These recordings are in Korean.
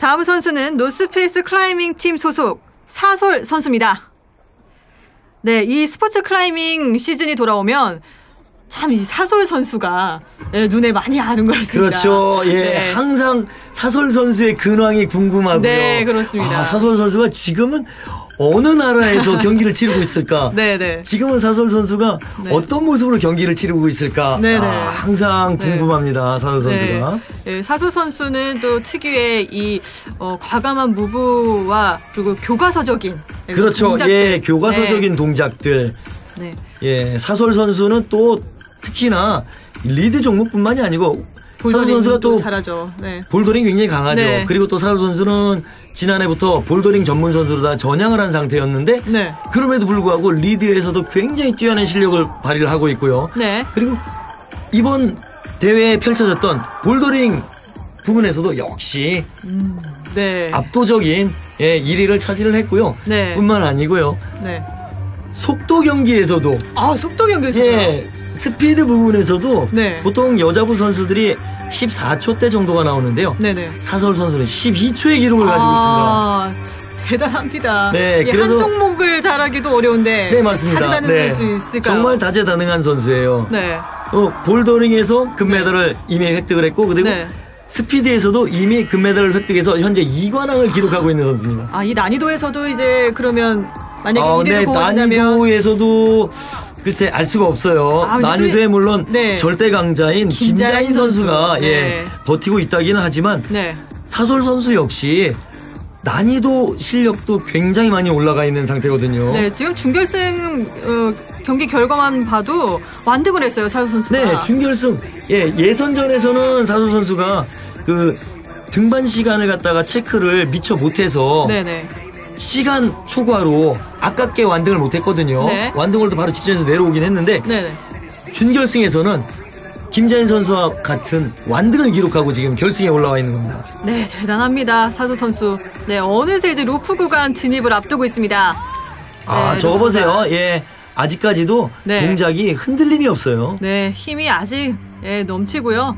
다음 선수는 노스페이스 클라이밍 팀 소속 사솔 선수입니다. 네, 이 스포츠 클라이밍 시즌이 돌아오면 참 이 사솔 선수가 예, 눈에 많이 아른거렸습니다. 그렇죠. 예, 네. 항상 사솔 선수의 근황이 궁금하고요. 네, 그렇습니다. 아, 사솔 선수가 지금은 어느 나라에서 경기를 치르고 있을까? 네, 네. 지금은 사솔 선수가 네. 어떤 모습으로 경기를 치르고 있을까? 네, 네. 아, 항상 네. 궁금합니다. 사솔 선수가. 네. 예, 사솔 선수는 또 특유의 이 어, 과감한 move와 그리고 교과서적인 예, 그렇죠. 동작들. 예, 교과서적인 동작들. 네. 네. 예, 사솔 선수는 또 특히나 리드 종목뿐만이 아니고 사솔 선수가 또 잘하죠. 네. 볼더링 굉장히 강하죠. 네. 그리고 또 사솔 선수는 지난해부터 볼더링 전문 선수로 다 전향을 한 상태였는데 네. 그럼에도 불구하고 리드에서도 굉장히 뛰어난 실력을 발휘를 하고 있고요. 네. 그리고 이번 대회에 펼쳐졌던 볼더링 부분에서도 역시 네. 압도적인 예, 1위를 차지를 했고요. 네. 뿐만 아니고요. 네. 속도 경기에서도 아, 속도 경기였어요. 예, 스피드 부분에서도 네. 보통 여자부 선수들이 14초 대 정도가 나오는데요. 네네. 사설 선수는 12초의 기록을 가지고 있습니다. 아, 참 대단합니다. 네, 이 그래서- 한 종목을 잘하기도 어려운데 네, 맞습니다. 다재다능할 수 있을까요? 정말 다재다능한 선수예요. 네. 또 볼더링에서 금메달을 이미 획득을 했고 그리고 네. 스피드에서도 이미 금메달을 획득해서 현재 2관왕을 기록하고 있는 선수입니다. 아, 이 난이도에서도 이제 그러면 만약에 아, 1위를 네, 보한다면 난이도에서도 글쎄 알 수가 없어요. 아, 난이도에 또- 물론 네. 절대 강자인 김자인 김자인 선수가 선수. 예, 네. 버티고 있다기는 하지만 네. 사솔 선수 역시 난이도 실력도 굉장히 많이 올라가 있는 상태거든요. 네, 지금 준결승 어, 경기 결과만 봐도 완등을 했어요, 사유 선수가. 네, 준결승 예 예선전에서는 사솔 선수가 그 등반 시간을 갖다가 체크를 미처 못해서 네네. 시간 초과로 아깝게 완등을 못했거든요. 네. 완등홀도 바로 직전에서 내려오긴 했는데 네네. 준결승에서는 김자인 선수와 같은 완등을 기록하고 지금 결승에 올라와 있는 겁니다. 네, 대단합니다, 사수 선수. 네, 어느새 이제 루프 구간 진입을 앞두고 있습니다. 아, 네, 저거 보세요. 예. 아직까지도 네. 동작이 흔들림이 없어요. 네, 힘이 아직 예, 넘치고요.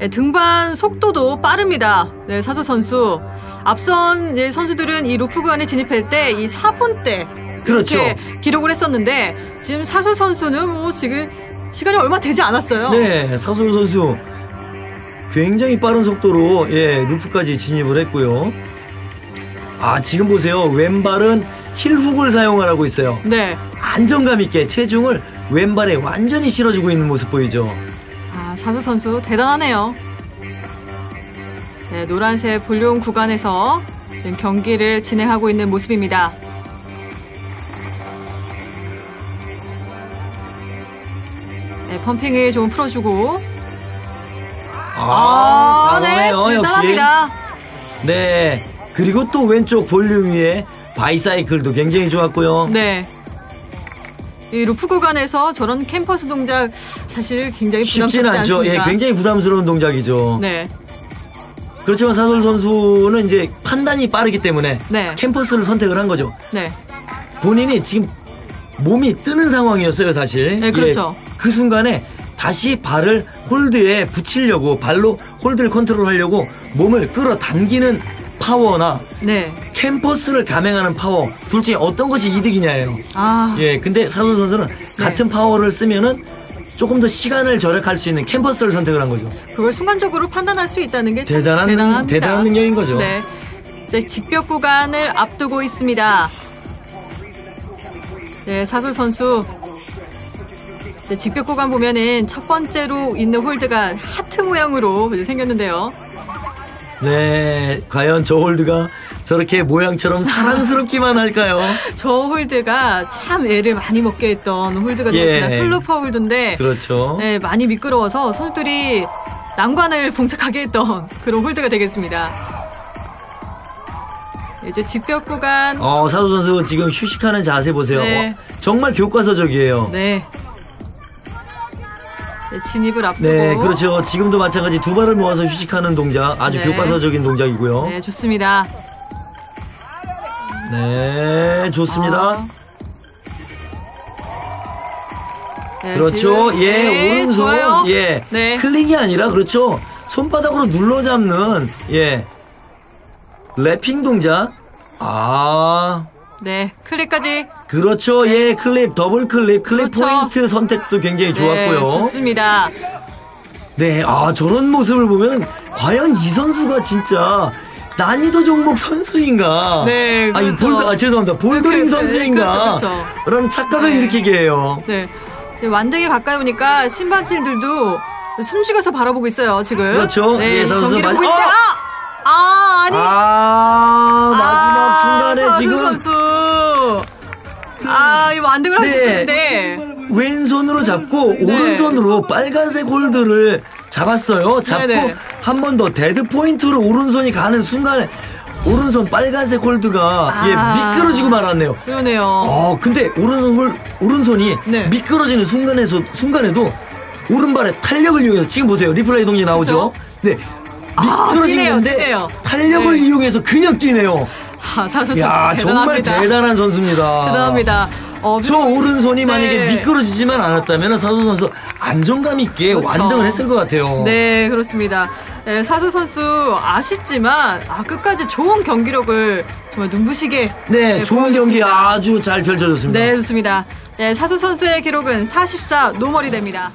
예, 등반 속도도 빠릅니다. 네, 사솔 선수. 앞선 예, 선수들은 이 루프 구간에 진입할 때 이 4분대 그렇죠. 기록을 했었는데 지금 사솔 선수는 뭐 지금 시간이 얼마 되지 않았어요. 네, 사솔 선수 굉장히 빠른 속도로 예, 루프까지 진입을 했고요. 아, 지금 보세요. 왼발은 힐훅을 사용하라고 있어요. 네. 안정감 있게 체중을 왼발에 완전히 실어주고 있는 모습 보이죠. 아, 사수 선수 대단하네요. 네, 노란색 볼륨 구간에서 지금 경기를 진행하고 있는 모습입니다. 네, 펌핑을 좀 풀어주고. 아, 네, 과감해요, 역시. 대단합니다. 네. 그리고 또 왼쪽 볼륨 위에 bicycle도 굉장히 좋았고요. 네. 이 루프 구간에서 저런 캠퍼스 동작 사실 굉장히 쉽지는 않죠. 예, 않습니까? 굉장히 부담스러운 동작이죠. 네, 그렇지만 사솔 선수는 이제 판단이 빠르기 때문에 네. 캠퍼스를 선택을 한 거죠. 네, 본인이 지금 몸이 뜨는 상황이었어요, 사실. 네, 그렇죠. 예, 그 순간에 다시 발을 홀드에 붙이려고 발로 홀드를 컨트롤하려고 몸을 끌어당기는 파워나 네. 캠퍼스를 감행하는 파워 둘 중에 어떤 것이 이득이냐예요. 아, 예, 근데 사솔 선수는 같은 파워를 쓰면은 조금 더 시간을 절약할 수 있는 캠퍼스를 선택을 한 거죠. 그걸 순간적으로 판단할 수 있다는 게참 대단한 대단합니다. 대단한 능력인 거죠. 네. 이제 직벽 구간을 앞두고 있습니다. 네, 사솔 선수. 직벽 구간 보면은 첫 번째로 있는 홀드가 하트 모양으로 생겼는데요. 네, 과연 저 홀드가 저렇게 모양처럼 사랑스럽기만 할까요? 저 홀드가 참 애를 많이 먹게 했던 홀드가 예. 되었습니다. Sloper 홀드인데 그렇죠. 네, 많이 미끄러워서 선수들이 난관을 봉착하게 했던 그런 홀드가 되겠습니다. 이제 직벽 구간 어, 사수 선수 지금 휴식하는 자세 보세요. 네. 어, 정말 교과서적이에요. 네. 진입을 앞두고 네, 그렇죠. 지금도 마찬가지 두 발을 모아서 휴식하는 동작 아주 네. 교과서적인 동작이고요. 네, 좋습니다. 네, 좋습니다. 아. 네, 그렇죠. 지금- 예, 네, 오른손. 좋아요. 예. 네. 클릭이 아니라 그렇죠. 손바닥으로 눌러 잡는 예. wrapping 동작. 아, 네, 클립까지. 그렇죠. 예, 클립, 더블 클립, 클립 그렇죠. 포인트 선택도 굉장히 좋았고요. 네, 좋습니다. 네, 아, 저런 모습을 보면 과연 이 선수가 진짜 난이도 종목 선수인가? 네, 아니, 그렇죠. 볼드, 아, 죄송합니다. 볼더링 네, 그, 선수인가? 그렇죠, 그렇죠. 라는 착각을 네. 일으키게 해요. 네. 지금 완등에 가까이 오니까 심판님들도 숨죽여서 바라보고 있어요, 지금. 그렇죠. 네, 예, 선수 있는데, 어! 아! 아, 아니. 아, 마지막 아, 순간에 지금 선수. 아, 이 완등을 할수 네. 있는데. 왼손으로 잡고 네. 오른손으로 빨간색 홀드를 잡았어요. 잡고. 한 번 더 dead point로 오른손이 가는 순간에 오른손 빨간색 홀드가 아. 예, 미끄러지고 말았네요. 그러네요. 어, 근데 오른손 홀, 오른손이 네. 미끄러지는 순간에서 순간에도 오른발의 탄력을 이용해서 지금 보세요. 리플레이 동작 나오죠? 네. 아, 미끄러지고 뛰네요, 뛰네요. 탄력을 네. 이용해서 그냥 뛰네요. 아, 사수 선수 야, 정말. 대단한 선수입니다. 대단합니다. 어, 저 오른손이 만약에 네. 미끄러지지만 않았다면 사수 선수 안정감 있게 그렇죠. 완등을 했을 것 같아요. 네, 그렇습니다. 네, 사수 선수 아쉽지만 아, 끝까지 좋은 경기력을 정말 눈부시게 네, 네, 좋은 경기. 아주 잘 펼쳐졌습니다. 네, 좋습니다. 네, 사솔 선수의 기록은 44 normal이 됩니다.